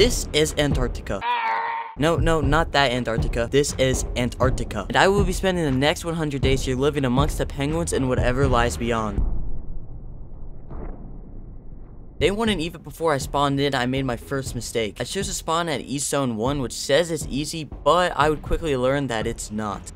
This is Antarctica. No, no, not that Antarctica. This is Antarctica. And I will be spending the next 100 days here living amongst the penguins and whatever lies beyond. Day 1 and even before I spawned in, I made my first mistake. I chose to spawn at Easy Zone 1, which says it's easy, but I would quickly learn that it's not.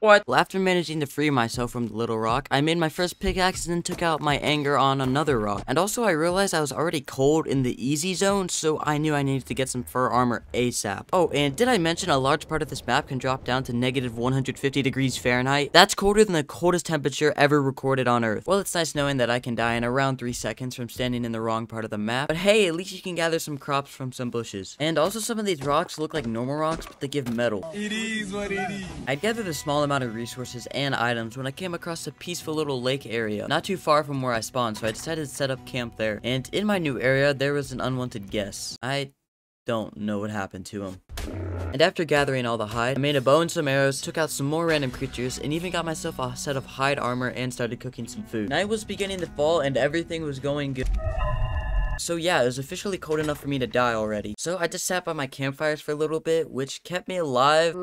What? Well, after managing to free myself from the little rock, I made my first pickaxe and then took out my anger on another rock. And also I realized I was already cold in the easy zone, so I knew I needed to get some fur armor ASAP. Oh, and did I mention a large part of this map can drop down to negative 150 degrees Fahrenheit? That's colder than the coldest temperature ever recorded on Earth. Well, it's nice knowing that I can die in around 3 seconds from standing in the wrong part of the map, but hey, at least you can gather some crops from some bushes. And also some of these rocks look like normal rocks, but they give metal. It is what it is. I gathered a small amount of resources and items when I came across a peaceful little lake area, not too far from where I spawned, so I decided to set up camp there. And in my new area, there was an unwanted guest. I don't know what happened to him. And after gathering all the hide, I made a bow and some arrows, took out some more random creatures, and even got myself a set of hide armor and started cooking some food. Night was beginning to fall and everything was going good. So yeah, it was officially cold enough for me to die already. So I just sat by my campfires for a little bit, which kept me alive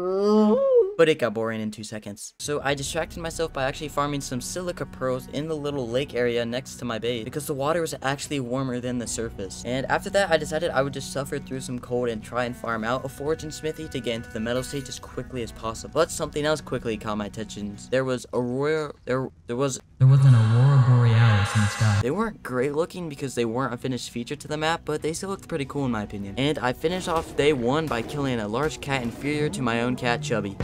but it got boring in two seconds. So I distracted myself by actually farming some silica pearls in the little lake area next to my base because the water was actually warmer than the surface. And after that, I decided I would just suffer through some cold and try and farm out a forge and smithy to get into the metal stage as quickly as possible. But something else quickly caught my attention. There was aurora, there, there was, There was an aurora in the sky. they weren't great looking because they weren't a finished feature to the map, but they still looked pretty cool in my opinion. And I finished off day one by killing a large cat inferior to my own cat Chubby.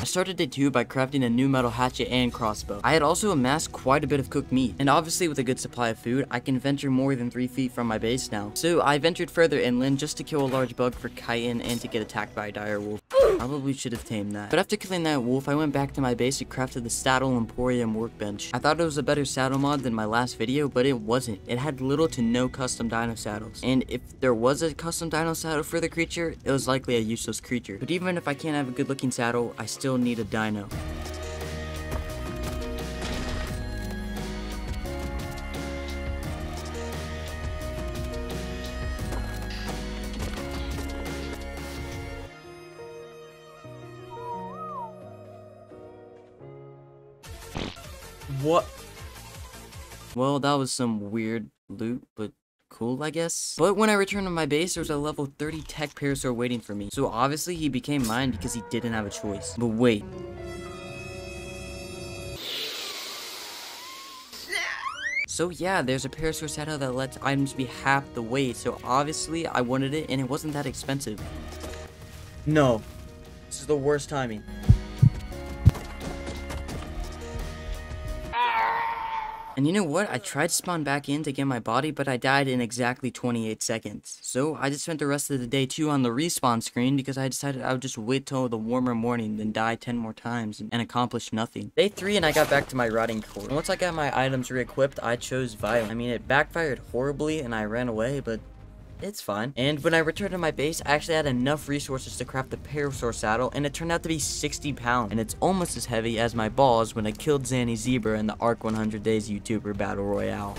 I started day 2 by crafting a new metal hatchet and crossbow. I had also amassed quite a bit of cooked meat, and obviously with a good supply of food, I can venture more than 3 feet from my base now. So I ventured further inland just to kill a large bug for chitin and to get attacked by a dire wolf. Probably should have tamed that. But after killing that wolf, I went back to my base and crafted the Saddle Emporium workbench. I thought it was a better saddle mod than my last video, but it wasn't. It had little to no custom dino saddles. And if there was a custom dino saddle for the creature, it was likely a useless creature. But even if I can't have a good looking saddle, I still need a dino. What? Well, that was some weird loot, but cool, I guess. But when I returned to my base, there was a level 30 tech parasaur waiting for me. So obviously he became mine because he didn't have a choice. But wait. So yeah, there's a parasaur saddle that lets items be half the weight. So obviously I wanted it and it wasn't that expensive. No. This is the worst timing. And you know what? I tried to spawn back in to get my body, but I died in exactly 28 seconds. So I just spent the rest of the day too on the respawn screen because I decided I would just wait till the warmer morning then die 10 more times and accomplish nothing. Day 3 and I got back to my rotting core. And once I got my items re-equipped, I chose violent. I mean, it backfired horribly and I ran away, but it's fine. And when I returned to my base, I actually had enough resources to craft the Parasaur saddle, and it turned out to be 60 pounds. And it's almost as heavy as my balls when I killed Zanny Zebra in the Ark 100 Days YouTuber Battle Royale.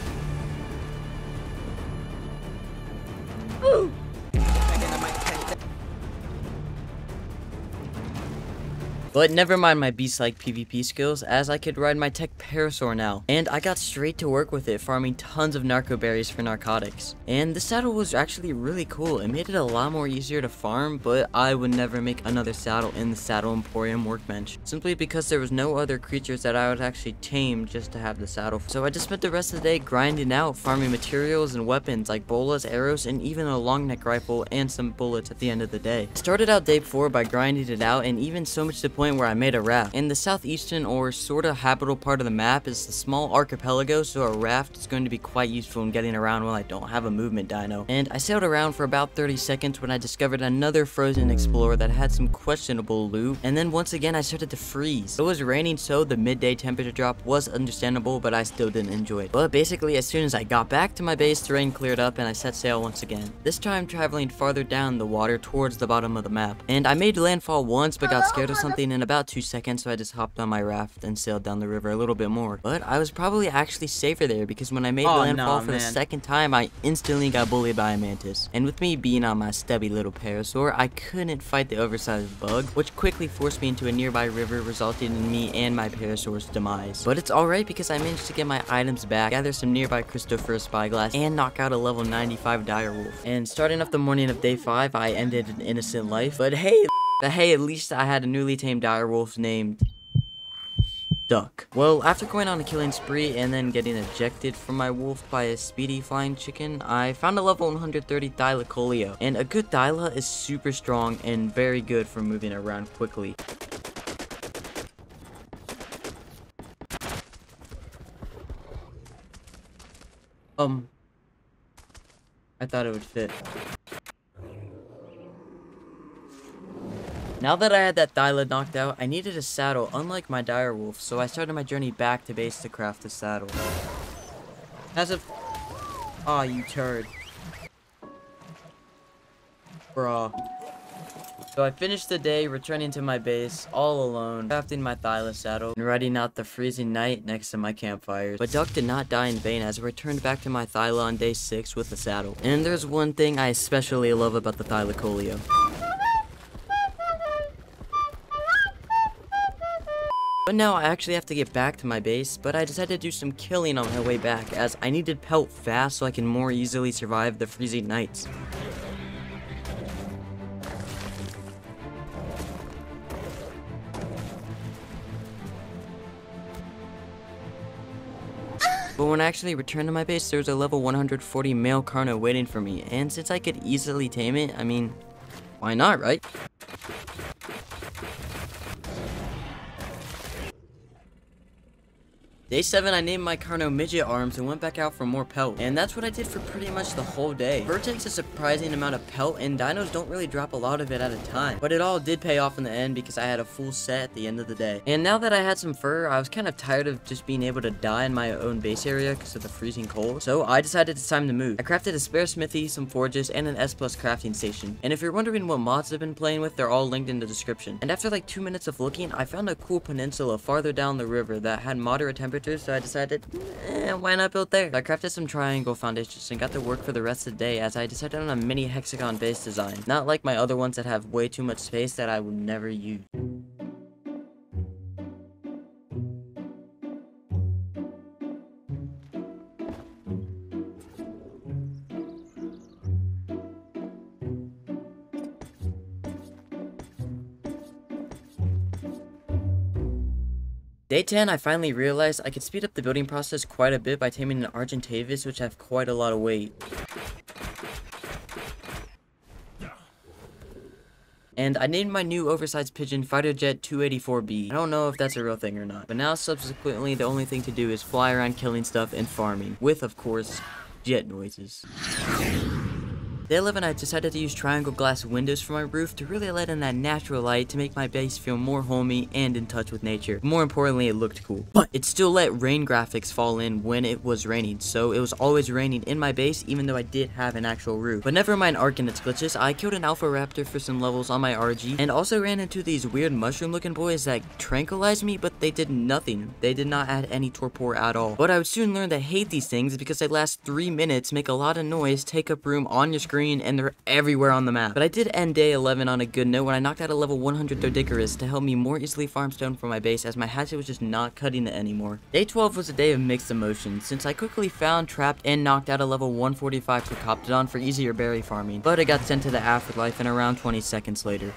But never mind my beast-like PvP skills, as I could ride my tech Parasaur now. And I got straight to work with it, farming tons of narco berries for narcotics. And the saddle was actually really cool. It made it a lot more easier to farm, but I would never make another saddle in the Saddle Emporium workbench. Simply because there was no other creatures that I would actually tame just to have the saddle. So I just spent the rest of the day grinding out, farming materials and weapons like bolas, arrows, and even a long neck rifle and some bullets at the end of the day. Started out day 4 by grinding it out, and even so much to point point where I made a raft. In the southeastern or sorta habitable part of the map is the small archipelago, so a raft is going to be quite useful in getting around while I don't have a movement dino. And I sailed around for about 30 seconds when I discovered another frozen explorer that had some questionable loot, and then once again I started to freeze. It was raining so the midday temperature drop was understandable, but I still didn't enjoy it. But basically as soon as I got back to my base, the rain cleared up and I set sail once again. This time traveling farther down the water towards the bottom of the map. And I made landfall once but got scared of something in about 2 seconds so I just hopped on my raft and sailed down the river a little bit more. But I was probably actually safer there because when I made Oh, landfall no, for the second time I instantly got bullied by a mantis. And with me being on my stubby little parasaur, I couldn't fight the oversized bug, which quickly forced me into a nearby river resulting in me and my parasaur's demise. But it's alright because I managed to get my items back, gather some nearby Christopher spyglass, and knock out a level 95 direwolf. And starting off the morning of day 5, I ended an innocent life. But hey, but hey, at least I had a newly tamed direwolf named duck. Well, after going on a killing spree and then getting ejected from my wolf by a speedy flying chicken, I found a level 130 Thylacoleo. And a good Thyla is super strong and very good for moving around quickly. Um, I thought it would fit. Now that I had that Thyla knocked out, I needed a saddle, unlike my direwolf, so I started my journey back to base to craft a saddle. As of... Aw, you turd. Bruh. So I finished the day returning to my base, all alone, crafting my Thyla saddle, and riding out the freezing night next to my campfires. But Duck did not die in vain as I returned back to my Thyla on day 6 with the saddle. And there's one thing I especially love about the Thylacoleo. But now I actually have to get back to my base, but I decided to do some killing on my way back as I needed pelt fast so I can more easily survive the freezing nights. But when I actually returned to my base, there was a level 140 male Carno waiting for me, and since I could easily tame it, I mean, why not, right? Day 7, I named my Carno Midget Arms and went back out for more pelt. And that's what I did for pretty much the whole day. Fur takes a surprising amount of pelt, and dinos don't really drop a lot of it at a time. But it all did pay off in the end because I had a full set at the end of the day. And now that I had some fur, I was kind of tired of just being able to die in my own base area because of the freezing cold. So I decided it's time to move. I crafted a spare smithy, some forges, and an S plus crafting station. And if you're wondering what mods I've been playing with, they're all linked in the description. And after like two minutes of looking, I found a cool peninsula farther down the river that had moderate temperatures, so I decided, eh, why not build there? I crafted some triangle foundations and got to work for the rest of the day as I decided on a mini hexagon base design. Not like my other ones that have way too much space that I would never use. Day 10, I finally realized I could speed up the building process quite a bit by taming an Argentavis, which have quite a lot of weight. And I named my new oversized pigeon Fighter Jet 284B. I don't know if that's a real thing or not. But now subsequently the only thing to do is fly around killing stuff and farming. With, of course, jet noises. Day 11, I decided to use triangle glass windows for my roof to really let in that natural light to make my base feel more homey and in touch with nature. More importantly, it looked cool. But it still let rain graphics fall in when it was raining, so it was always raining in my base even though I did have an actual roof. But never mind Ark and its glitches, I killed an Alpha Raptor for some levels on my RG, and also ran into these weird mushroom looking boys that tranquilized me, but they did nothing. They did not add any torpor at all. But I would soon learn to hate these things because they last 3 minutes, make a lot of noise, take up room on your screen, and they're everywhere on the map. But I did end day 11 on a good note when I knocked out a level 100 Doedicurus to help me more easily farm stone for my base as my hatchet was just not cutting it anymore. Day 12 was a day of mixed emotions since I quickly found, trapped, and knocked out a level 145 Procoptodon for easier berry farming, but it got sent to the afterlife in around 20 seconds later.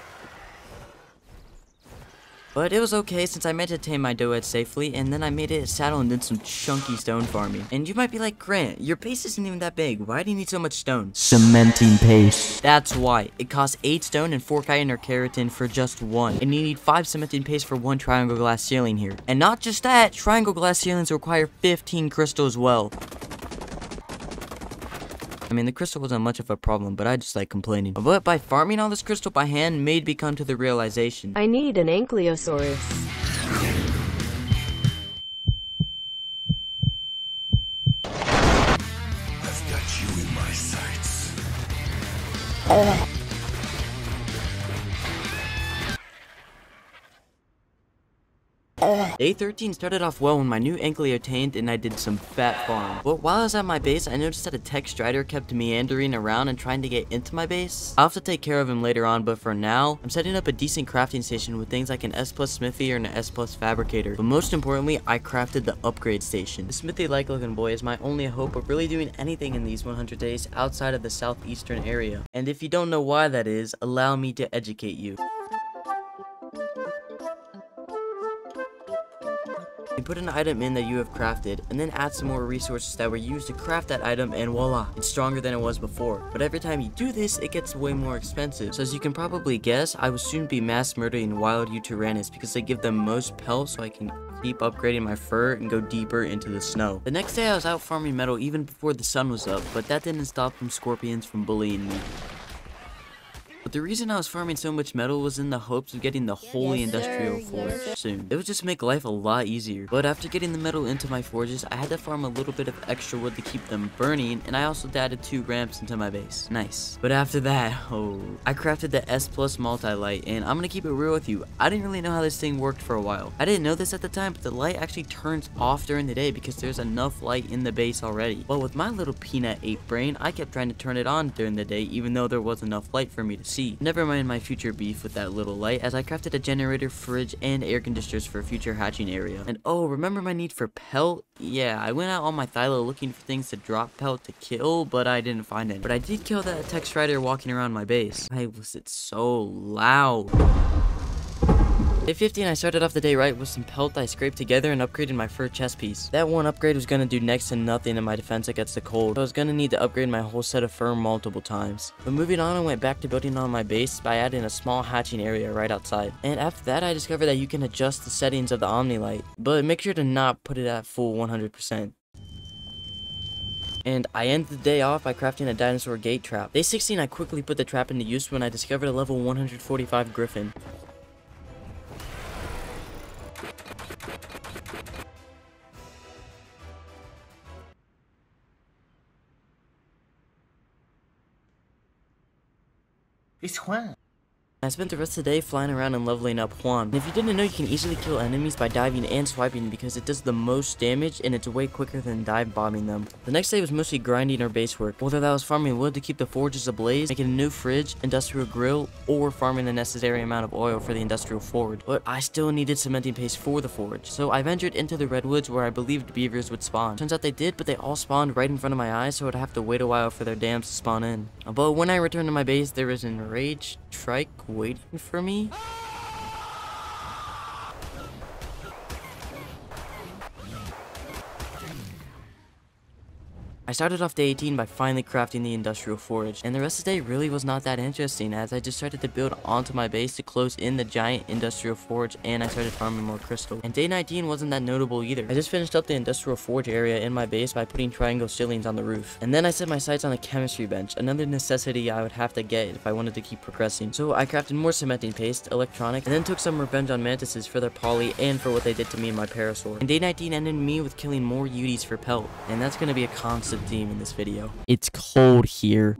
But it was okay since I managed to tame my Doed safely, and then I made it a saddle and did some chunky stone farming. And you might be like, Grant, your base isn't even that big. Why do you need so much stone? Cementing paste. That's why. It costs 8 stone and 4 iron or keratin for just one. And you need 5 cementing paste for one triangle glass ceiling here. And not just that, triangle glass ceilings require 15 crystal as well. I mean, the crystal wasn't much of a problem, but I just like complaining. But by farming all this crystal by hand made me come to the realization. I need an Ankylosaurus. I've got you in my sights. Day 13 started off well when my new ankle attained and I did some fat farm. But while I was at my base, I noticed that a tech strider kept meandering around and trying to get into my base. I'll have to take care of him later on, but for now, I'm setting up a decent crafting station with things like an S plus smithy or an S plus fabricator. But most importantly, I crafted the upgrade station. The smithy like looking boy is my only hope of really doing anything in these 100 days outside of the southeastern area. And if you don't know why that is, allow me to educate you. You put an item in that you have crafted, and then add some more resources that were used to craft that item, and voila, it's stronger than it was before. But every time you do this, it gets way more expensive. So as you can probably guess, I will soon be mass murdering wild Yutyrannus because they give them most pelts so I can keep upgrading my fur and go deeper into the snow. The next day I was out farming metal even before the sun was up, but that didn't stop them scorpions from bullying me. But the reason I was farming so much metal was in the hopes of getting the holy Yes, industrial sir. forge Yes, soon. It would just make life a lot easier. But after getting the metal into my forges, I had to farm a little bit of extra wood to keep them burning, and I also added two ramps into my base. Nice. But after that, oh, I crafted the S plus multi-light, and I'm gonna keep it real with you. I didn't really know how this thing worked for a while. I didn't know this at the time, but the light actually turns off during the day because there's enough light in the base already. Well, with my little peanut ape brain, I kept trying to turn it on during the day even though there was enough light for me to see. Never mind my future beef with that little light as I crafted a generator, fridge, and air conditioners for a future hatching area. And oh, remember my need for pelt? Yeah, I went out on my Thylo looking for things to drop pelt to kill, but I didn't find any. But I did kill that tech strider walking around my base. Why was it so loud? Day 15, I started off the day right with some pelt I scraped together and upgraded my fur chest piece. That one upgrade was gonna do next to nothing in my defense against the cold, so I was gonna need to upgrade my whole set of fur multiple times. But moving on, I went back to building on my base by adding a small hatching area right outside. And after that, I discovered that you can adjust the settings of the Omnilight, but make sure to not put it at full 100%. And I ended the day off by crafting a dinosaur gate trap. Day 16, I quickly put the trap into use when I discovered a level 145 griffin. It's Juan. I spent the rest of the day flying around and leveling up Juan. And if you didn't know, you can easily kill enemies by diving and swiping because it does the most damage and it's way quicker than dive bombing them. The next day was mostly grinding or base work, whether that was farming wood to keep the forges ablaze, making a new fridge, industrial grill, or farming the necessary amount of oil for the industrial forge. But I still needed cementing paste for the forge, so I ventured into the redwoods where I believed beavers would spawn. Turns out they did, but they all spawned right in front of my eyes, so I'd have to wait a while for their dams to spawn in. But when I returned to my base, there was an enraged trike waiting for me. I started off day 18 by finally crafting the industrial forge, and the rest of the day really was not that interesting as I just started to build onto my base to close in the giant industrial forge and I started farming more crystal. And day 19 wasn't that notable either. I just finished up the industrial forge area in my base by putting triangle ceilings on the roof. And then I set my sights on a chemistry bench, another necessity I would have to get if I wanted to keep progressing. So I crafted more cementing paste, electronics, and then took some revenge on mantises for their poly and for what they did to me in my parasaur. And day 19 ended me with killing more Uties for pelt, and that's gonna be a constant theme in this video. It's cold here.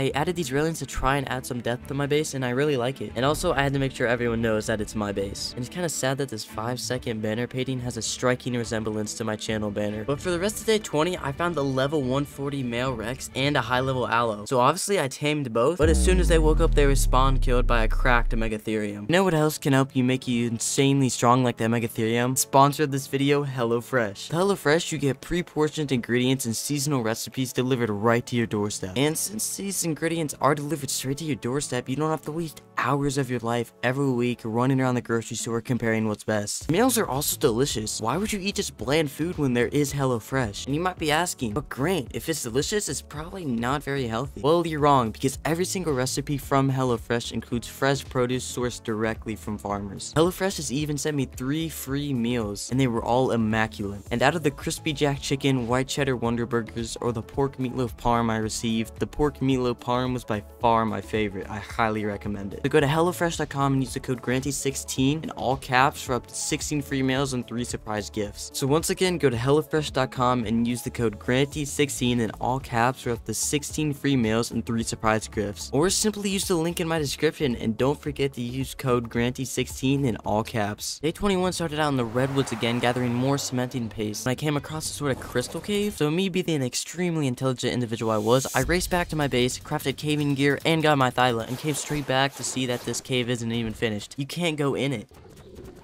I added these railings to try and add some depth to my base, and I really like it. And also, I had to make sure everyone knows that it's my base. And it's kind of sad that this 5 second banner painting has a striking resemblance to my channel banner. But for the rest of day 20, I found a level 140 male Rex and a high level Allo. So obviously, I tamed both, but as soon as they woke up, they were spawn killed by a cracked Megatherium. You know what else can help you make you insanely strong like the Megatherium? Sponsor this video, HelloFresh. With HelloFresh, you get pre-portioned ingredients and seasonal recipes delivered right to your doorstep. And since these ingredients are delivered straight to your doorstep, you don't have to waste hours of your life every week running around the grocery store comparing what's best. Meals are also delicious. Why would you eat just bland food when there is HelloFresh? And you might be asking, but Grant, if it's delicious, it's probably not very healthy. Well, you're wrong, because every single recipe from HelloFresh includes fresh produce sourced directly from farmers. HelloFresh has even sent me three free meals, and they were all immaculate. And out of the crispy jack chicken, white cheddar Wonder Burgers, or the pork meatloaf parm I received, the pork meatloaf parm was by far my favorite. I highly recommend it. So go to HelloFresh.com and use the code GRANTY16 in all caps for up to 16 free meals and 3 surprise gifts. So once again, go to HelloFresh.com and use the code GRANTY16 in all caps for up to 16 free meals and 3 surprise gifts. Or simply use the link in my description and don't forget to use code GRANTY16 in all caps. Day 21 started out in the redwoods again gathering more cementing paste when I came across a sort of crystal cave. So me being an extremely intelligent individual I was, I raced back to my base, crafted caving gear, and got my thyla, and came straight back to see that this cave isn't even finished. You can't go in it.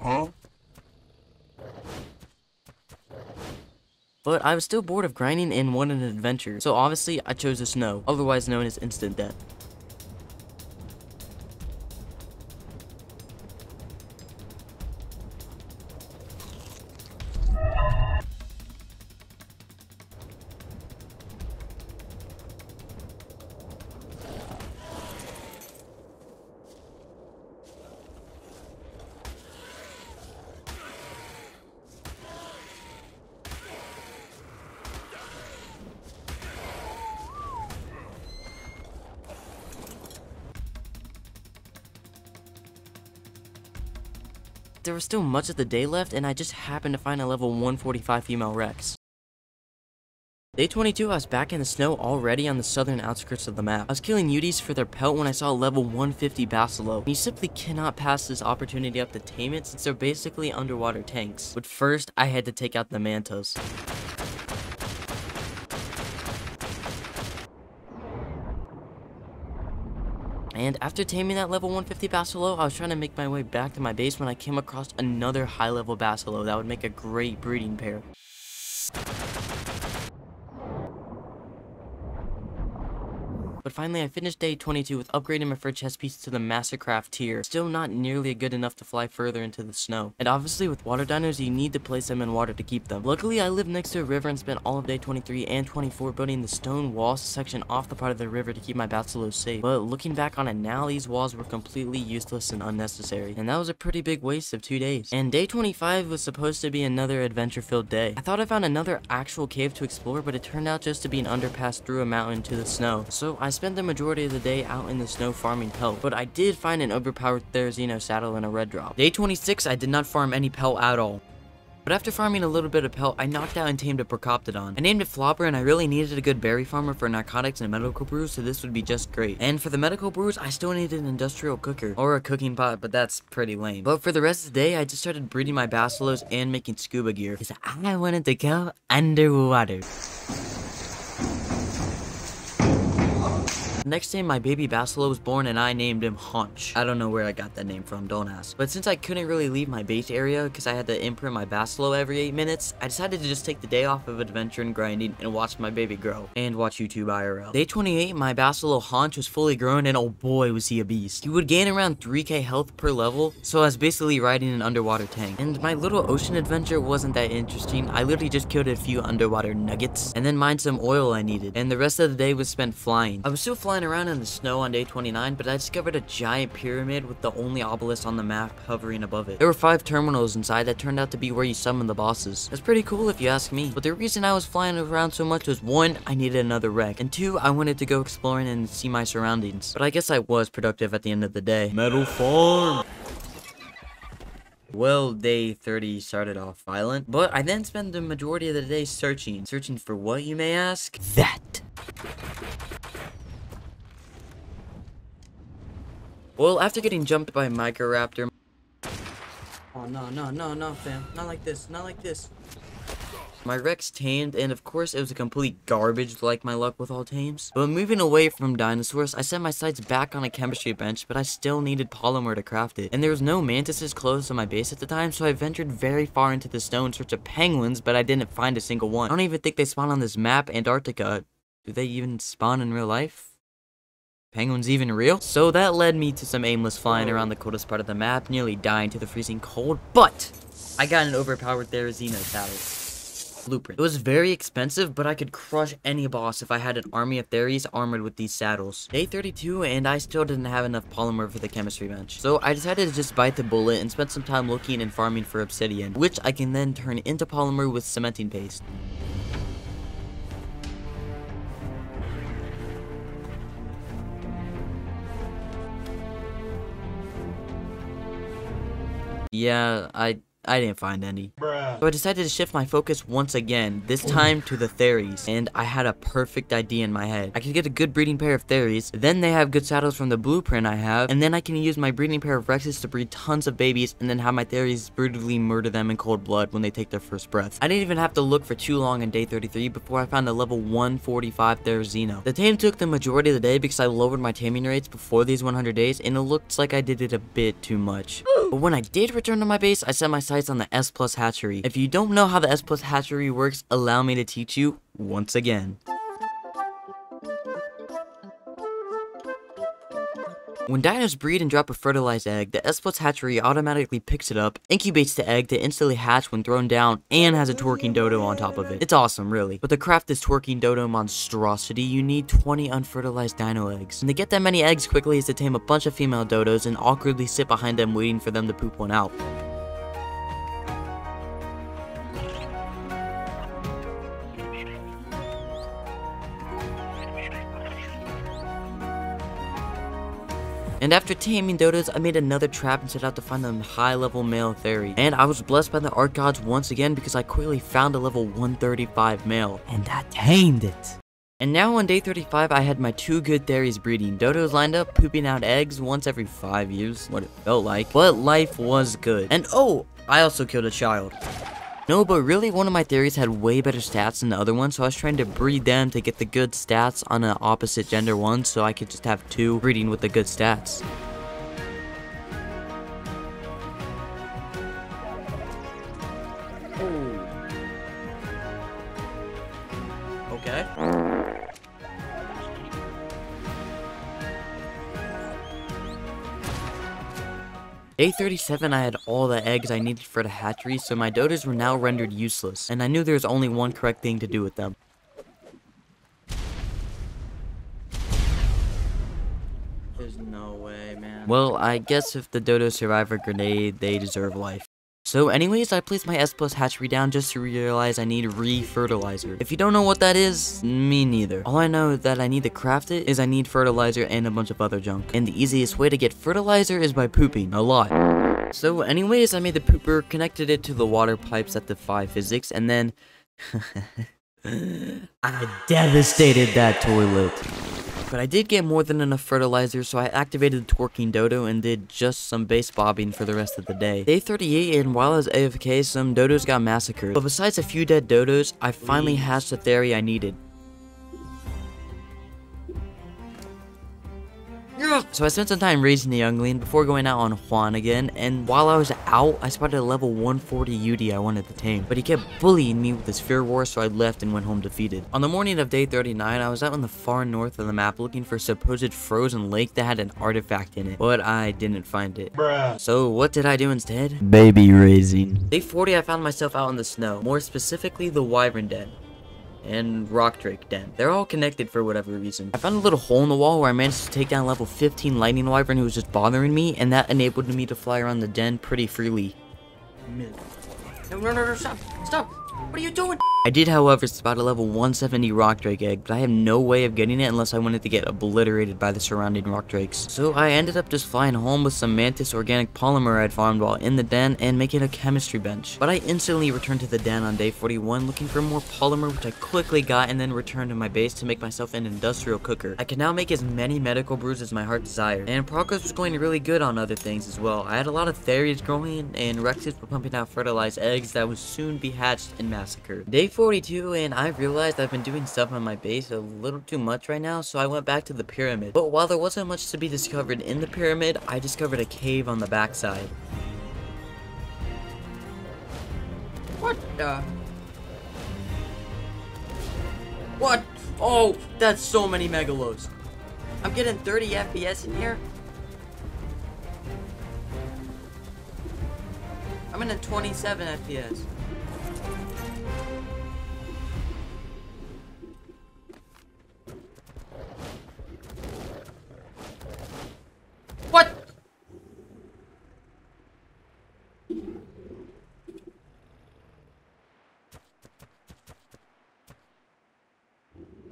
Huh? But I was still bored of grinding and wanted an adventure, so obviously I chose the snow, otherwise known as instant death. There was still much of the day left, and I just happened to find a level 145 female Rex. Day 22, I was back in the snow already on the southern outskirts of the map. I was killing Uties for their pelt when I saw a level 150 Basilo. You simply cannot pass this opportunity up to tame it since they're basically underwater tanks. But first, I had to take out the Mantos. And after taming that level 150 Basilo, I was trying to make my way back to my base when I came across another high level Basilo that would make a great breeding pair. Finally, I finished day 22 with upgrading my first chest piece to the Mastercraft tier. Still not nearly good enough to fly further into the snow. And obviously, with water dinos, you need to place them in water to keep them. Luckily, I live next to a river and spent all of day 23 and 24 building the stone walls section off the part of the river to keep my Basilos safe. But looking back on it now, these walls were completely useless and unnecessary. And that was a pretty big waste of two days. And day 25 was supposed to be another adventure-filled day. I thought I found another actual cave to explore, but it turned out just to be an underpass through a mountain to the snow. So I spent the majority of the day out in the snow farming pelt, but I did find an overpowered Therizino saddle and a red drop. Day 26, I did not farm any pelt at all. But after farming a little bit of pelt, I knocked out and tamed a Procoptodon. I named it Flopper and I really needed a good berry farmer for narcotics and medical brews, so this would be just great. And for the medical brews, I still needed an industrial cooker, or a cooking pot, but that's pretty lame. But for the rest of the day, I just started breeding my Basilos and making scuba gear, because I wanted to go underwater. Next day, my baby Basilo was born and I named him Haunch. I don't know where I got that name from, don't ask. But since I couldn't really leave my base area because I had to imprint my Basilo every 8 minutes, I decided to just take the day off of adventure and grinding and watch my baby grow. And watch YouTube IRL. Day 28, my Basilo Haunch was fully grown and oh boy was he a beast. He would gain around 3k health per level, so I was basically riding an underwater tank. And my little ocean adventure wasn't that interesting. I literally just killed a few underwater nuggets and then mined some oil I needed. And the rest of the day was spent flying. I was still flying around in the snow on day 29, but I discovered a giant pyramid with the only obelisk on the map hovering above it. There were five terminals inside that turned out to be where you summon the bosses. That's pretty cool if you ask me. But the reason I was flying around so much was one, I needed another Rex, and two, I wanted to go exploring and see my surroundings. But I guess I was productive at the end of the day. Metal farm! Well, day 30 started off violent, but I then spent the majority of the day searching. Searching for what, you may ask? That! Well, after getting jumped by a Microraptor... Oh, no, no, no, no, fam. Not like this, not like this. My Rex tamed, and of course it was a complete garbage like my luck with all tames. But moving away from dinosaurs, I set my sights back on a chemistry bench, but I still needed polymer to craft it. And there was no mantises close to my base at the time, so I ventured very far into the snow in search of penguins, but I didn't find a single one. I don't even think they spawn on this map, Antarctica. Do they even spawn in real life? Penguins even real? So that led me to some aimless flying around the coldest part of the map, nearly dying to the freezing cold, but I got an overpowered Therizino saddle. Blueprint. It was very expensive, but I could crush any boss if I had an army of Theries armored with these saddles. Day 32, and I still didn't have enough polymer for the chemistry bench. So I decided to just bite the bullet and spend some time looking and farming for obsidian, which I can then turn into polymer with cementing paste. Yeah, I I didn't find any. So I decided to shift my focus once again, this time to the Theries, and I had a perfect idea in my head. I could get a good breeding pair of Theries, then they have good saddles from the blueprint I have, and then I can use my breeding pair of Rexes to breed tons of babies, and then have my Theries brutally murder them in cold blood when they take their first breath. I didn't even have to look for too long in day 33 before I found a level 145 Therizino. The tame took the majority of the day because I lowered my taming rates before these 100 days, and it looks like I did it a bit too much. But when I did return to my base, I set my on the S plus hatchery. If you don't know how the S plus hatchery works, allow me to teach you once again. When dinos breed and drop a fertilized egg, the S plus hatchery automatically picks it up, incubates the egg to instantly hatch when thrown down, and has a twerking dodo on top of it. It's awesome, really. But to craft this twerking dodo monstrosity, you need 20 unfertilized dino eggs. And to get that many eggs quickly is to tame a bunch of female dodos and awkwardly sit behind them waiting for them to poop one out. And after taming dodos, I made another trap and set out to find the high-level male fairy. And I was blessed by the Ark gods once again because I quickly found a level 135 male. And I tamed it. And now on day 35, I had my two good Theries breeding. Dodos lined up, pooping out eggs once every 5 years, what it felt like. But life was good. And oh, I also killed a child. No, but really one of my Theries had way better stats than the other one, so I was trying to breed them to get the good stats on an opposite gender one, so I could just have two breeding with the good stats. Day 37, I had all the eggs I needed for the hatchery, so my dodos were now rendered useless, and I knew there was only one correct thing to do with them. There's no way, man. Well, I guess if the dodos survive a grenade, they deserve life. So anyways, I placed my S plus hatchery down just to realize I need re-fertilizer. If you don't know what that is, me neither. All I know that I need to craft it is I need fertilizer and a bunch of other junk. And the easiest way to get fertilizer is by pooping, a lot. So anyways, I made the pooper, connected it to the water pipes at defy physics, and then... I devastated that toilet. But I did get more than enough fertilizer, so I activated the twerking dodo and did just some base bobbing for the rest of the day. Day 38, and while I was AFK, some dodos got massacred. But besides a few dead dodos, I finally hatched the Theri I needed. So I spent some time raising the youngling before going out on Juan again, and while I was out, I spotted a level 140 UD I wanted to tame, but he kept bullying me with his fear roar, so I left and went home defeated. On the morning of day 39, I was out in the far north of the map looking for a supposed frozen lake that had an artifact in it, but I didn't find it. Bruh. So what did I do instead? Baby raising. Day 40, I found myself out in the snow, more specifically the Wyvern Den and Rock Drake Den. They're all connected for whatever reason. I found a little hole in the wall where I managed to take down level 15 Lightning Wyvern who was just bothering me, and that enabled me to fly around the den pretty freely. No, no, no, no, stop! Stop! What are you doing? I did, however, spot a level 170 Rock Drake egg, but I have no way of getting it unless I wanted to get obliterated by the surrounding Rock Drakes. So I ended up just flying home with some Mantis organic polymer I'd farmed while in the den and making a chemistry bench. But I instantly returned to the den on day 41 looking for more polymer which I quickly got and then returned to my base to make myself an industrial cooker. I could now make as many medical brews as my heart desired. And progress was going really good on other things as well. I had a lot of Theries growing and Rexes were pumping out fertilized eggs that would soon be hatched and massacred. Day 42 and I realized I've been doing stuff on my base a little too much right now, so I went back to the pyramid. But while there wasn't much to be discovered in the pyramid, I discovered a cave on the backside. What the? What? Oh, that's so many megalos. I'm getting 30 FPS in here. I'm in a 27 FPS.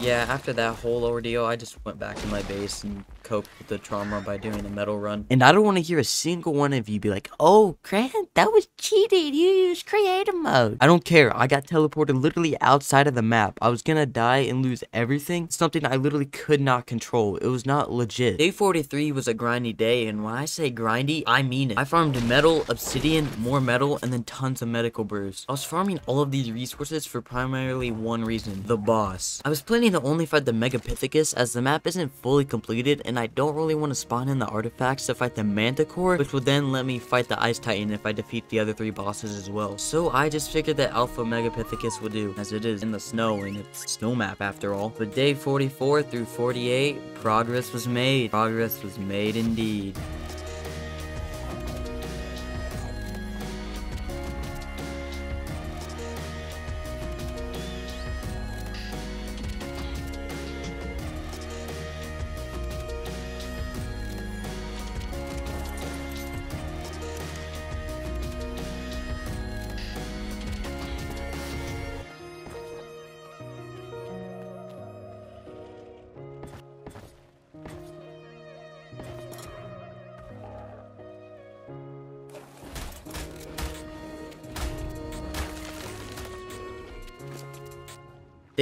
Yeah, after that whole ordeal, I just went back to my base and coped with the trauma by doing a metal run. And I don't want to hear a single one of you be like, Oh, Grant, that was cheated. You used creative mode. I don't care. I got teleported literally outside of the map. I was gonna die and lose everything. Something I literally could not control. It was not legit. Day 43 was a grindy day, and when I say grindy, I mean it. I farmed metal, obsidian, more metal, and then tons of medical brews. I was farming all of these resources for primarily one reason, the boss. I was planning to only fight the Megapithecus as the map isn't fully completed and I don't really want to spawn in the artifacts to fight the Manticore, which would then let me fight the Ice Titan if I defeat the other three bosses as well. So I just figured that Alpha Megapithecus would do, as it is in the snow and it's snow map after all. But day 44 through 48, progress was made. Progress was made indeed.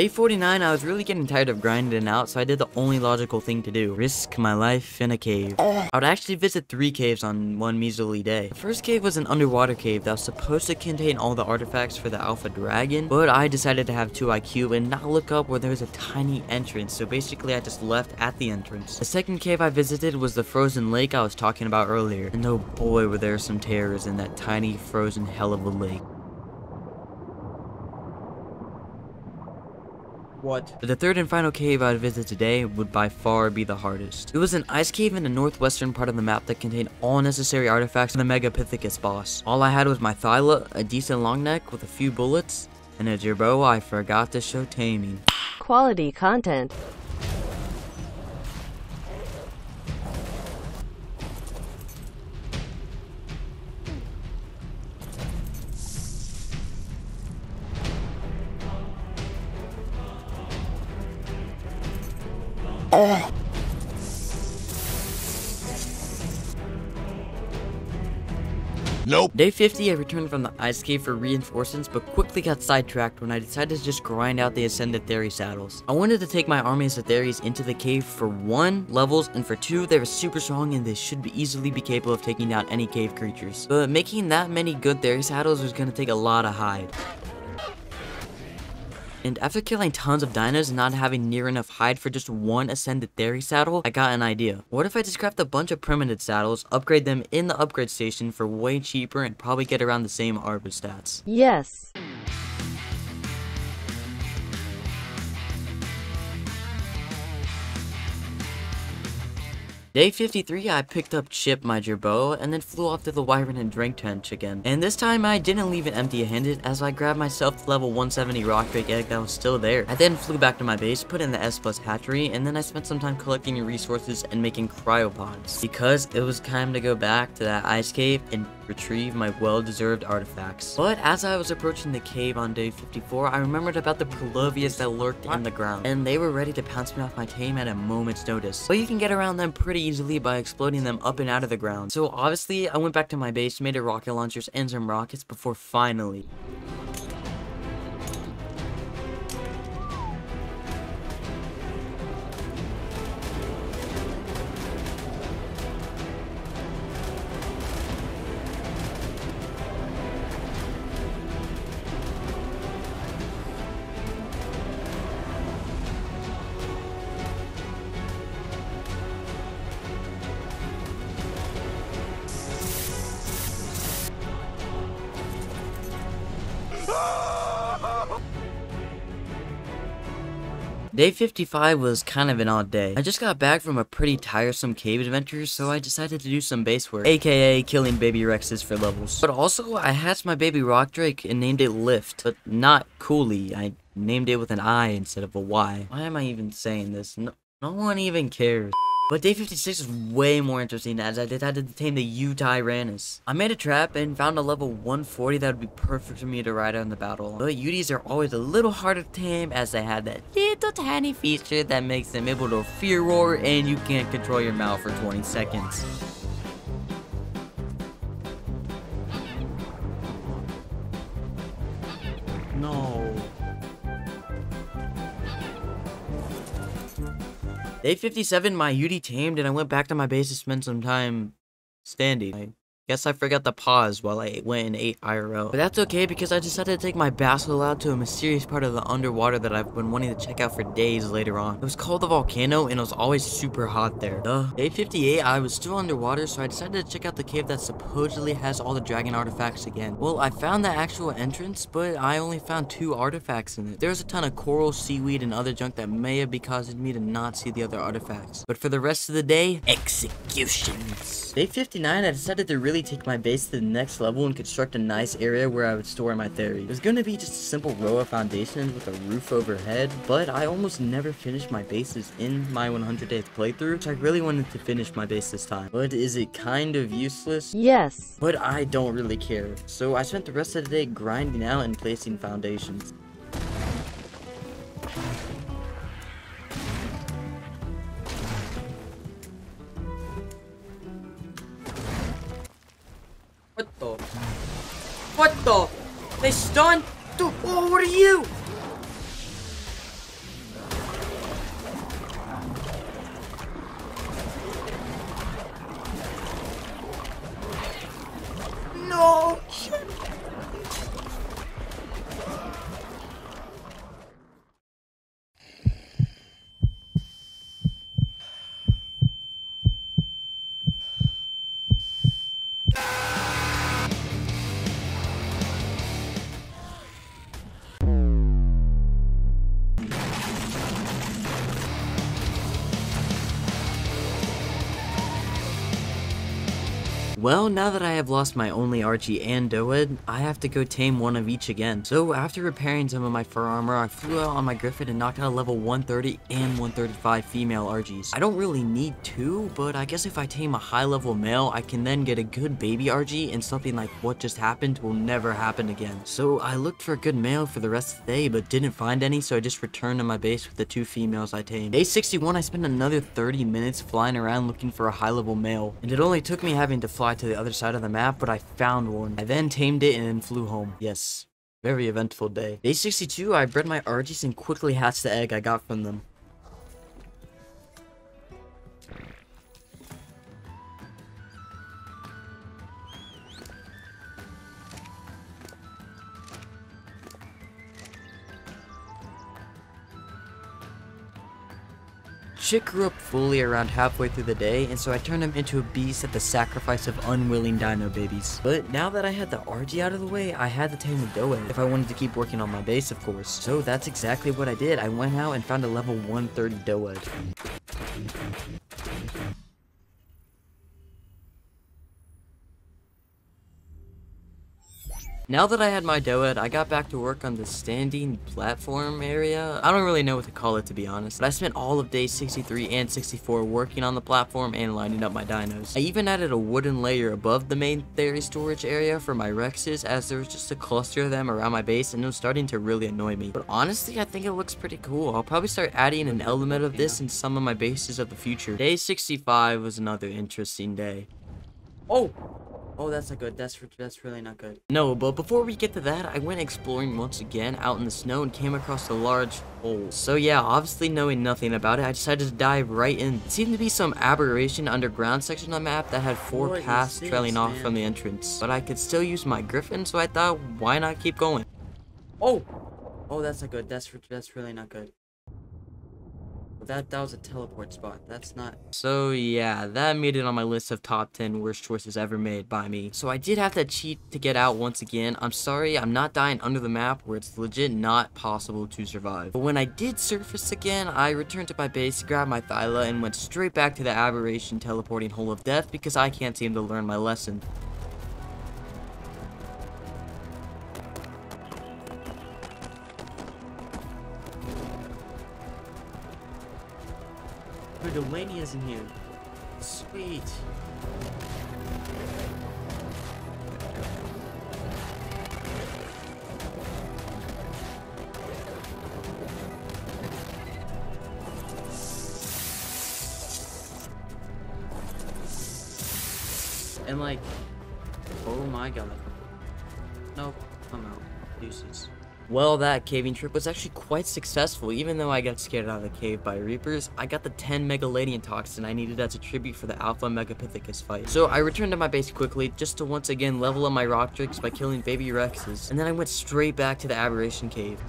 Day 49, I was really getting tired of grinding out, so I did the only logical thing to do. Risk my life in a cave. I would actually visit three caves on one measly day. The first cave was an underwater cave that was supposed to contain all the artifacts for the Alpha Dragon, but I decided to have 2 IQ and not look up where there was a tiny entrance, so basically I just left at the entrance. The second cave I visited was the frozen lake I was talking about earlier, and oh boy were there some terrors in that tiny frozen hell of a lake. What? But the third and final cave I'd visit today would by far be the hardest. It was an ice cave in the northwestern part of the map that contained all necessary artifacts for the Megapithecus boss. All I had was my Thyla, a decent long neck with a few bullets, and a Jerboa I forgot to show taming. Quality content. Nope. Day 50, I returned from the ice cave for reinforcements, but quickly got sidetracked when I decided to just grind out the Ascended Theri saddles. I wanted to take my army of Theries into the cave for one, levels, and for two, they were super strong and they should be easily be capable of taking down any cave creatures. But making that many good Theri saddles was gonna take a lot of hide. And after killing tons of dinos and not having near enough hide for just one Ascended Theri saddle, I got an idea. What if I just craft a bunch of primitive saddles, upgrade them in the upgrade station for way cheaper and probably get around the same arbor stats? Yes. Day 53, I picked up Chip, my Jerboa, and then flew off to the Wyvern and Drink Trench again. And this time, I didn't leave it empty-handed, as I grabbed myself the level 170 Rock Drake egg that was still there. I then flew back to my base, put in the S plus hatchery, and then I spent some time collecting resources and making cryopods. Because it was time to go back to that ice cave and retrieve my well-deserved artifacts. But as I was approaching the cave on day 54, I remembered about the Purlovias that lurked in the ground, and they were ready to pounce me off my tame at a moment's notice. But you can get around them pretty easily by exploding them up and out of the ground. So obviously, I went back to my base, made a rocket launchers and some rockets before finally Day 55 was kind of an odd day. I just got back from a pretty tiresome cave adventure, so I decided to do some base work, aka killing baby Rexes for levels. But also, I hatched my baby Rock Drake and named it Lift, but not Cooley. I named it with an I instead of a Y. Why am I even saying this? No, no one even cares. But day 56 is way more interesting as I decided to tame the Yutyrannus. I made a trap and found a level 140 that would be perfect for me to ride out in the battle. But UDs are always a little harder to tame as they have that little tiny feature that makes them able to fear roar and you can't control your mouth for 20 seconds. Day 57, my Yuty tamed, and I went back to my base to spend some time standing. I Guess I forgot to pause while I went and ate IRL. But that's okay because I decided to take my Basilisk out to a mysterious part of the underwater that I've been wanting to check out for days later on. It was called the volcano and it was always super hot there. Duh. Day 58, I was still underwater so I decided to check out the cave that supposedly has all the dragon artifacts again. Well, I found the actual entrance, but I only found two artifacts in it. There's a ton of coral, seaweed, and other junk that may have been causing me to not see the other artifacts. But for the rest of the day, executions. Day 59, I decided to really take my base to the next level and construct a nice area where I would store my Theri. It was going to be just a simple row of foundations with a roof overhead, but I almost never finished my bases in my 100th playthrough, so I really wanted to finish my base this time. But is it kind of useless? Yes. But I don't really care, so I spent the rest of the day grinding out and placing foundations. What the? What the? They stunned? Dude, oh, what are you? Well, now that I have lost my only Argie and Doed, I have to go tame one of each again. So after repairing some of my fur armor, I flew out on my Griffin and knocked out level 130 and 135 female Argies. I don't really need two, but I guess if I tame a high level male, I can then get a good baby Argie and something like what just happened will never happen again. So I looked for a good male for the rest of the day, but didn't find any, so I just returned to my base with the two females I tamed. Day 61, I spent another 30 minutes flying around looking for a high level male, and it only took me having to fly to the other side of the map, but I found one. I then tamed it and then flew home. Yes, very eventful day. Day 62, I bred my Argies and quickly hatched the egg I got from them. Chick grew up fully around halfway through the day, and so I turned him into a beast at the sacrifice of unwilling dino babies. But now that I had the Argie out of the way, I had to tame the if I wanted to keep working on my base, of course. So that's exactly what I did. I went out and found a level 130 Doe. Now that I had my Doed, I got back to work on the standing platform area. I don't really know what to call it to be honest, but I spent all of day 63 and 64 working on the platform and lining up my dinos. I even added a wooden layer above the main Theri storage area for my Rexes as there was just a cluster of them around my base and it was starting to really annoy me. But honestly, I think it looks pretty cool. I'll probably start adding an element of this in some of my bases of the future. Day 65 was another interesting day. Oh! Oh, that's not good. That's that's really not good. No, but before we get to that, I went exploring once again out in the snow and came across a large hole. So yeah, obviously knowing nothing about it, I decided to dive right in. It seemed to be some aberration underground section on the map that had four What paths is trailing this, off from the entrance. But I could still use my griffin, so I thought, why not keep going? Oh! Oh, that's not good. That's that's really not good. That that was a teleport spot. That's not. So yeah, that made it on my list of top 10 worst choices ever made by me. So I did have to cheat to get out once again. I'm sorry, I'm not dying under the map where it's legit not possible to survive. But when I did surface again, I returned to my base, grabbed my Thyla, and went straight back to the aberration teleporting hole of death because I can't seem to learn my lesson. Delaney is in here. Sweet. And like, oh my god. Well, that caving trip was actually quite successful. Even though I got scared out of the cave by Reapers, I got the 10 Megalania toxin I needed as a tribute for the Alpha Megapithecus fight. So I returned to my base quickly, just to once again level up my Rock Drakes by killing baby Rexes. And then I went straight back to the Aberration Cave.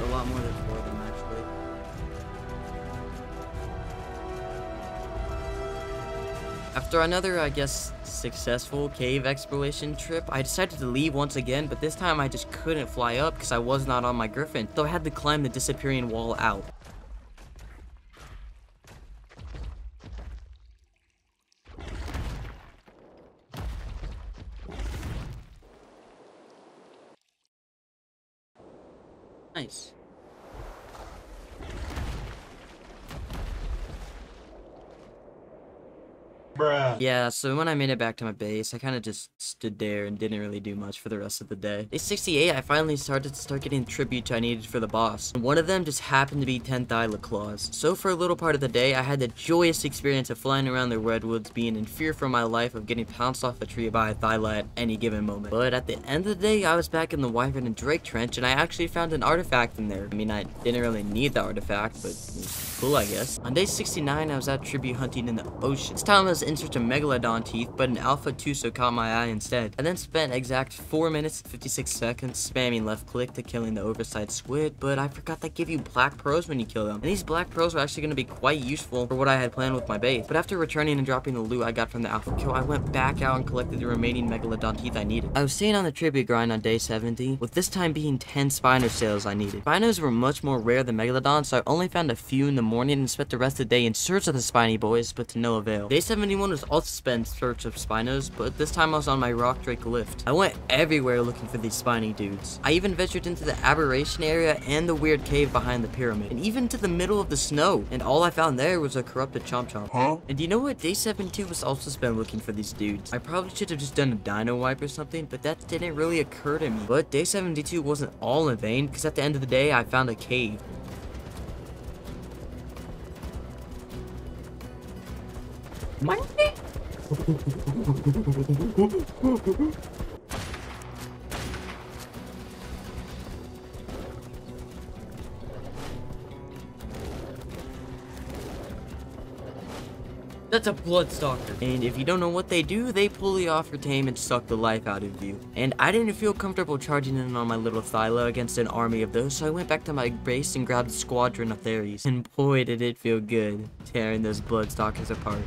A lot more than four of them, actually. After another, I guess, successful cave exploration trip, I decided to leave once again, but this time I just couldn't fly up because I was not on my griffin, so I had to climb the disappearing wall out. Nice. Bruh. Yeah, so when I made it back to my base, I kind of just stood there and didn't really do much for the rest of the day. Day 68, I finally started to start getting tributes I needed for the boss. And one of them just happened to be 10 Thyla Claws. So for a little part of the day, I had the joyous experience of flying around the redwoods, being in fear for my life of getting pounced off a tree by a Thyla at any given moment. But at the end of the day, I was back in the Wyvern and Drake Trench, and I actually found an artifact in there. I mean, I didn't really need the artifact, but cool, I guess. On day 69, I was out tribute hunting in the ocean. This time I was in search of Megalodon teeth, but an Alpha Tuso caught my eye instead. I then spent exact 4 minutes and 56 seconds spamming left click to killing the oversized squid, but I forgot they give you black pearls when you kill them. And these black pearls were actually going to be quite useful for what I had planned with my base. But after returning and dropping the loot I got from the Alpha kill, I went back out and collected the remaining Megalodon teeth I needed. I was staying on the tribute grind on day 70, with this time being 10 Spino sails I needed. Spinos were much more rare than Megalodon, so I only found a few in the morning and spent the rest of the day in search of the Spiny boys, but to no avail. Day 71 was also spent search of Spinos, but this time I was on my Rock Drake lift. I went everywhere looking for these spiny dudes. I even ventured into the aberration area and the weird cave behind the pyramid, and even to the middle of the snow, and all I found there was a corrupted Chomp Chomp. Huh? And you know what? Day 72 was also spent looking for these dudes. I probably should have just done a dino wipe or something, but that didn't really occur to me. But day 72 wasn't all in vain, because at the end of the day, I found a cave. My That's a Bloodstalker. And if you don't know what they do, they pull you off your tame and suck the life out of you. And I didn't feel comfortable charging in on my little Thyla against an army of those, so I went back to my base and grabbed a squadron of Theries. And boy, did it feel good, tearing those Bloodstalkers apart.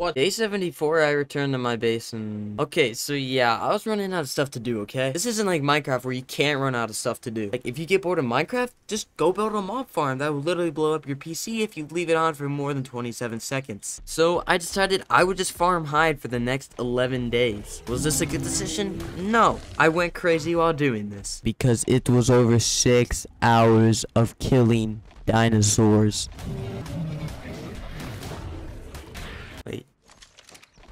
What? Day 74, I returned to my base and... Okay, so yeah, I was running out of stuff to do, okay? This isn't like Minecraft where you can't run out of stuff to do. Like, if you get bored of Minecraft, just go build a mob farm. That will literally blow up your PC if you leave it on for more than 27 seconds. So, I decided I would just farm hide for the next 11 days. Was this a good decision? No. I went crazy while doing this. Because it was over six hours of killing Dinosaurs.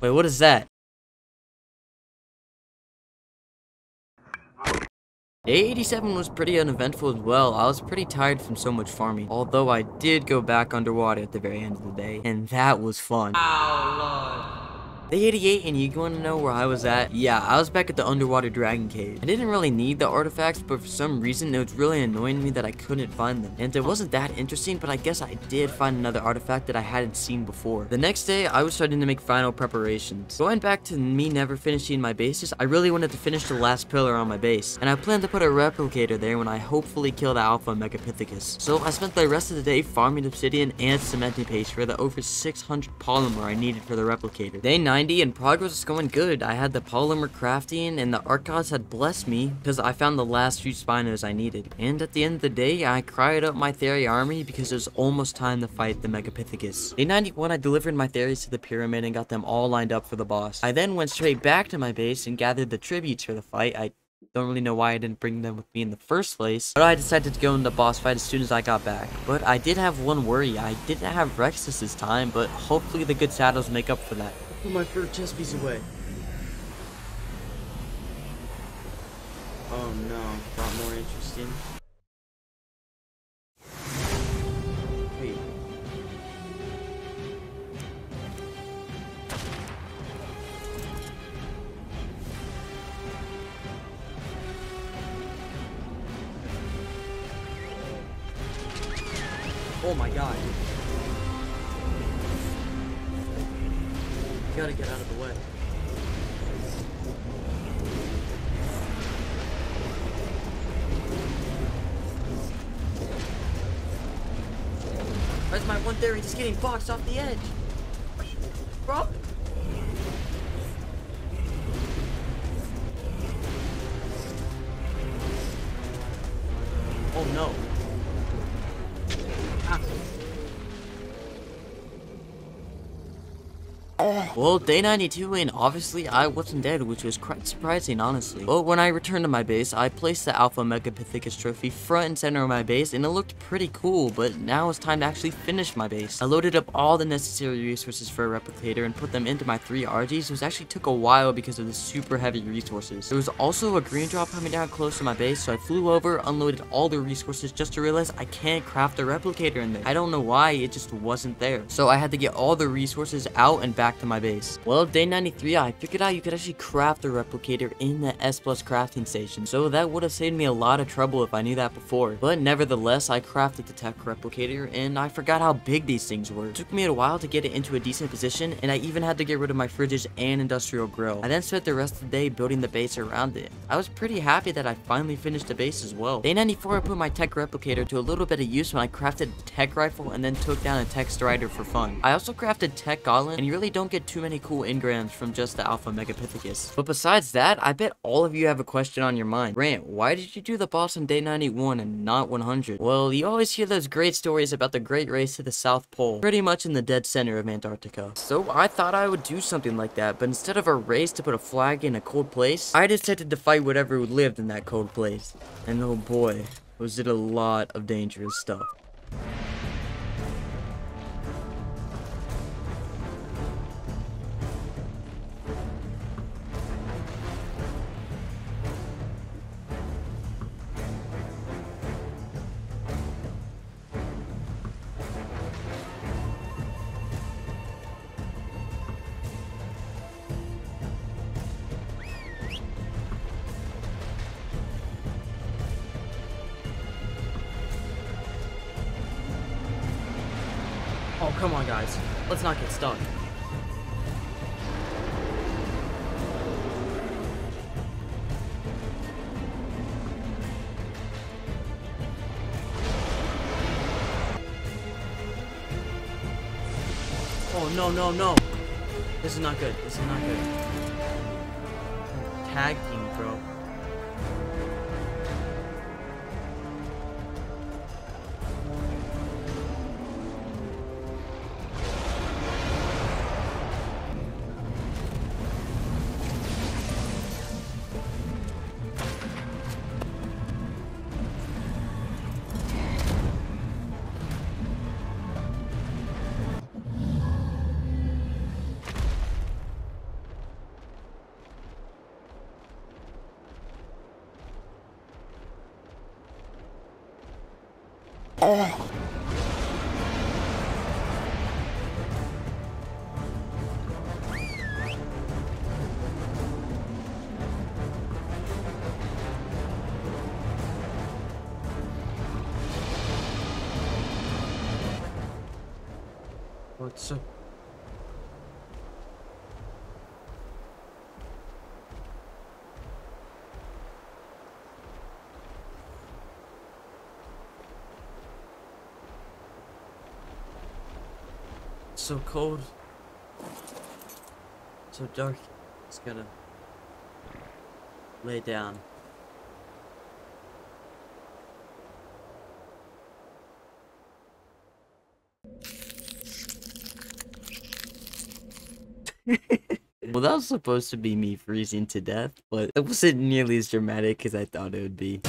Wait, what is that? Day 87 was pretty uneventful as well. I was pretty tired from so much farming. Although I did go back underwater at the very end of the day. And that was fun. Day 88, and you want to know where I was at? Yeah, I was back at the underwater dragon cave. I didn't really need the artifacts, but for some reason, it was really annoying me that I couldn't find them. And it wasn't that interesting, but I guess I did find another artifact that I hadn't seen before. The next day, I was starting to make final preparations. Going back to me never finishing my bases, I really wanted to finish the last pillar on my base. And I planned to put a replicator there when I hopefully kill the alpha megapithecus. So I spent the rest of the day farming obsidian and cementing paste for the over 600 polymer I needed for the replicator. Day 90 and progress was going good. I had the polymer crafting and the archives had blessed me because I found the last few spinos I needed. And at the end of the day, I cried up my Theri army because it was almost time to fight the Megapithecus. Day 91, I delivered my Theries to the pyramid and got them all lined up for the boss. I then went straight back to my base and gathered the tributes for the fight. I don't really know why I didn't bring them with me in the first place, but I decided to go in the boss fight as soon as I got back. But I did have one worry, I didn't have Rexes this time, but hopefully the good saddles make up for that. Put my first chest piece away. Oh no, got more interesting. Wait. Oh my god. Gotta get out of the way. Where's my one Theri just getting boxed off the edge? Bro? Oh no. Ah. Well, day 92, and obviously I wasn't dead, which was quite surprising, honestly. But when I returned to my base, I placed the Alpha Megapithecus trophy front and center of my base, and it looked pretty cool, but now it's time to actually finish my base. I loaded up all the necessary resources for a replicator and put them into my three Argies, which actually took a while because of the super heavy resources. There was also a green drop coming down close to my base, so I flew over, unloaded all the resources just to realize I can't craft a replicator in there. I don't know why, it just wasn't there. So I had to get all the resources out and back to my base. Well, day 93, I figured out you could actually craft a replicator in the S Plus crafting station, so that would have saved me a lot of trouble if I knew that before. But nevertheless, I crafted the tech replicator, and I forgot how big these things were. It took me a while to get it into a decent position, and I even had to get rid of my fridges and industrial grill. I then spent the rest of the day building the base around it. I was pretty happy that I finally finished the base as well. Day 94, I put my tech replicator to a little bit of use when I crafted a tech rifle and then took down a tech strider for fun. I also crafted tech goblin, and you really don't get too many cool engrams from just the alpha megapithecus. But besides that, I bet all of you have a question on your mind. Grant, why did you do the boss on day 91 and not 100? Well, you always hear those great stories about the great race to the South Pole, pretty much in the dead center of Antarctica. So I thought I would do something like that, but instead of a race to put a flag in a cold place, I decided to fight whatever lived in that cold place. And oh boy, was it a lot of dangerous stuff. No, no, no. This is not good. This is not good. What's so cold. So dark. Just gotta lay down. well, that was supposed to be me freezing to death, but it wasn't nearly as dramatic as I thought it would be.